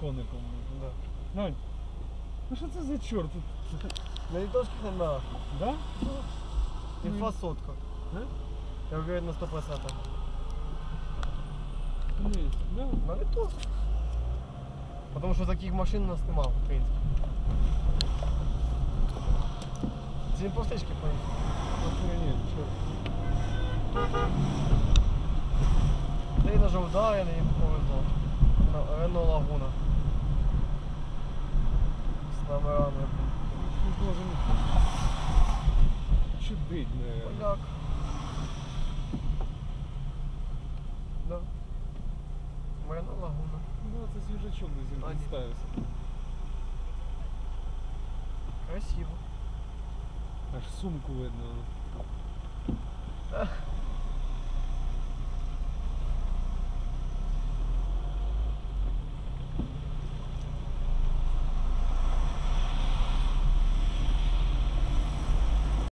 коником. Да. Глянь. Ну що це за чорт? На литовских номерах. Да? Инфа сотка. Да? Я уверен на 100%. Ні, да. На литовских. Потому что таких машин у нас нема, в принципе. З імпостички поїхали. Охренеть, чорт. Та й на Жовдаряне їм повезло. На Рено Лагуна. Чудить, не. Поляк. Да. Рено Лагуна. Ну, це свіжачок десь він А, ні. представився. Красиво. Аж сумку видно.